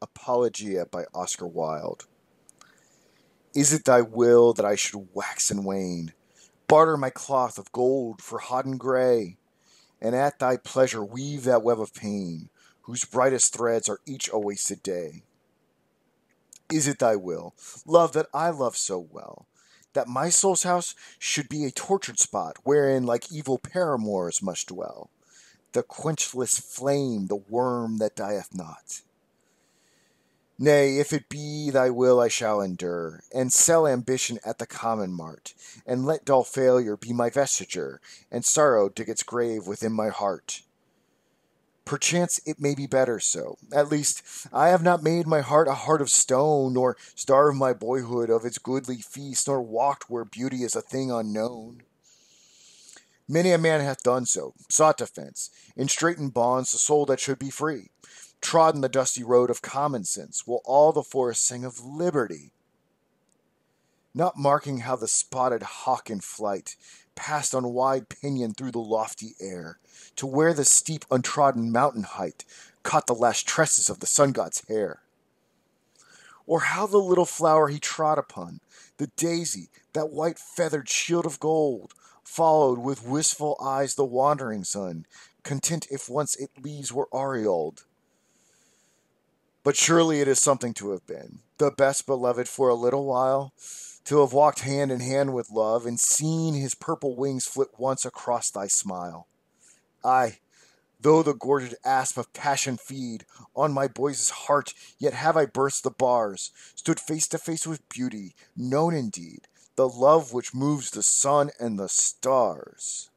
Apologia by Oscar Wilde. Is it thy will that I should wax and wane, barter my cloth of gold for hodden gray, and at thy pleasure weave that web of pain, whose brightest threads are each a wasted day? Is it thy will, love that I love so well, that my soul's house should be a tortured spot, wherein like evil paramours must dwell, the quenchless flame, the worm that dieth not? Nay, if it be thy will, I shall endure, and sell ambition at the common mart, and let dull failure be my vestiture, and sorrow dig its grave within my heart. Perchance it may be better so. At least, I have not made my heart a heart of stone, nor starved my boyhood of its goodly feast, nor walked where beauty is a thing unknown. Many a man hath done so, sought defense, in straitened bonds the soul that should be free trodden the dusty road of common sense, while all the forest sang of liberty. Not marking how the spotted hawk in flight passed on wide pinion through the lofty air, to where the steep untrodden mountain height caught the last tresses of the sun god's hair. Or how the little flower he trod upon, the daisy, that white feathered shield of gold, followed with wistful eyes the wandering sun, content if once its leaves were aureoled. But surely it is something to have been the best beloved for a little while, to have walked hand in hand with love, and seen his purple wings flit once across thy smile. Ay, though the gorged asp of passion feed on my boy's heart, yet have I burst the bars, stood face to face with beauty, known indeed, the love which moves the sun and the stars.